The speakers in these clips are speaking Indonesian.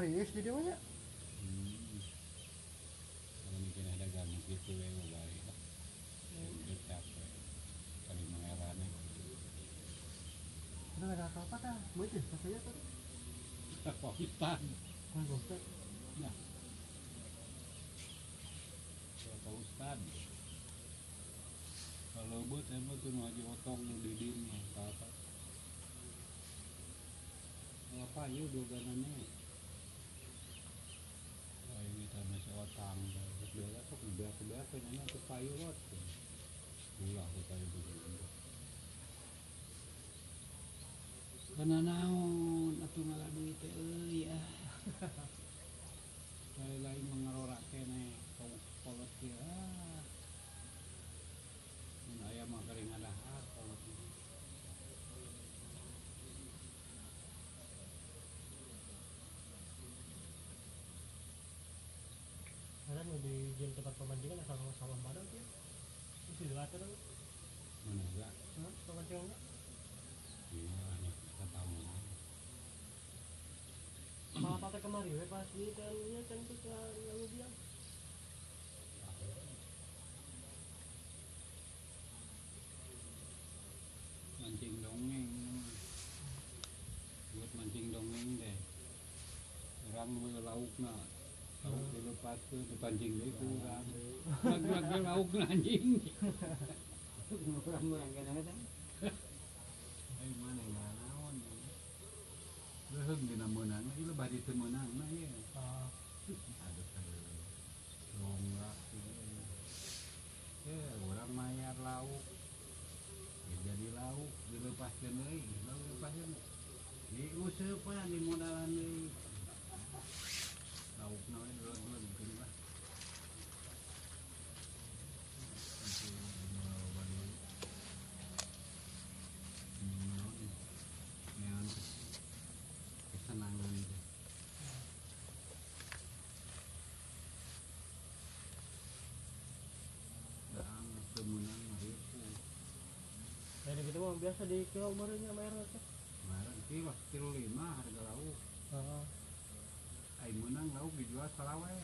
serius jadi Hmm. Kalau mungkin ada gamis gitu ya, baik. Ya, udah capek. Kali mengelana. Udah ada apa kah? Mau itu saya tadi. Pakistan. Kan bosnya. Ya. Pak Ustad. Kalau buat emang tuh nu haji otong nu didin apa apa. Apa yuk dua ganannya. Wah ini tanah si otang. Biasa kok biasa biasa nanya tuh payu lot. Gula tuh di jalan tempat pemancingan asal sama sawah badan tuh. Itu di latar tuh. Mana enggak? Hah? Pemancingan enggak? Iya, hanya kita tahu. Malah patah kemari, we pas di dalamnya kan tuh yang lu bilang. Mancing dongeng. Buat mancing dongeng deh. Orang lu lauk na. Lauk dilepas ke dipancing deh kurang. Lagi-lagi lauk na anjing. Kurang-kurang kan ada. Ay mana nga naon. Leheng dina meunang, ieu bari teu meunang na ye. Ah, Aduh. Longgak Ya, orang mayar lauk. Ya, jadi lauk dilepaskeun deui, lauk dilepaskeun. Diuseupan di modalan deui. Lauk na we dulun-dulun geuning lah. Itu, mau bari. Hmm, naon ya? Neon kesenangan itu. Dan kemenang maripu. dari gitu mah biasa di kilo umurnya bayar tuh. Kemarin kilo kilo lima harga lauk. Ah, Ai menang lauk dijual salawe.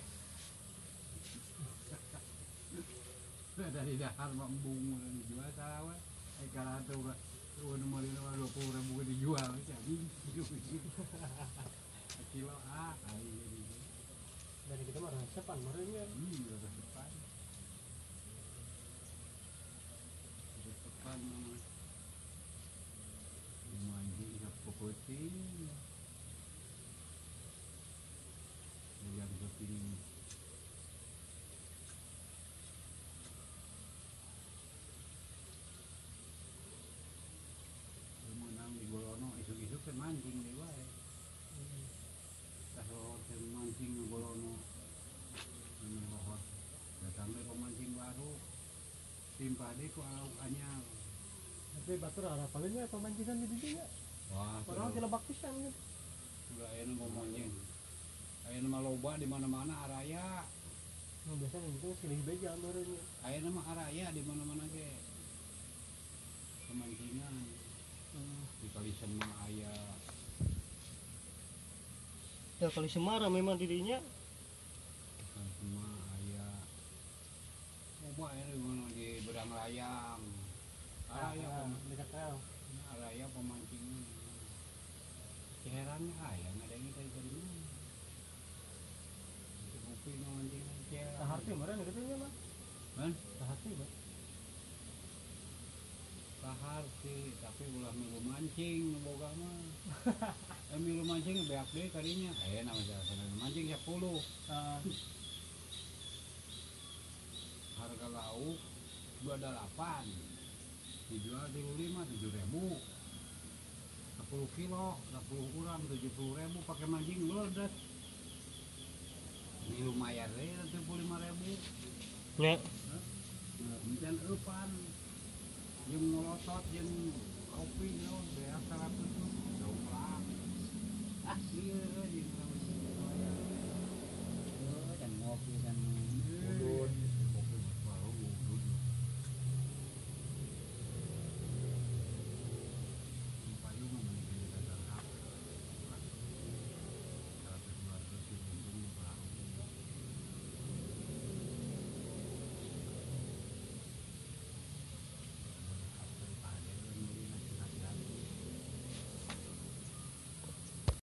Dari dahar mah embung dijual salawe. Ai kalau tuh gak Udah nomor ini mah dua puluh ribu dijual, jadi kilo ah, dari gitu mah umurnya. Hmm, udah depan. Udah depan nama. Manjing ke pukutin. Yang keping. Menang di Golono, isuk-isuk kan mancing di wae. Kalau mancing di Golono, ini lohot datangnya pemancing baru timpah deh ku anyar Tapi batur ada palingnya pemancingan di sini ya. Wah Padahal terus. kilo baktisan gitu. udah ayeuna mancing ayeuna mah loba di mana-mana araya. Nah, biasanya itu silih beja umurnya. ayeuna mah araya di mana-mana ge. Pemancingan. Di kali sema aya. Ya kalau Semarang memang dirinya. Di kali sema aya. Loba ayeuna di mana di berang layang. Araya ah, araya pemancingan herannya aya nggak ada yang kayak gini itu kopi mancing aja. Taharti kemarin gitu ya mah. kan Taharti kahar sih tapi ulah milu mancing boga mah. Eh milu mancing beak deh kadinya eh nama jalan mancing 10 Ah, harga lauk 28 dijual di lima tujuh ribu 10 kilo 10 kurang 70 ribu pakai mancing lodas ini lumayan deh 75 ribu. Ya. Kemudian eupan yang melotot yang kopi no ah iya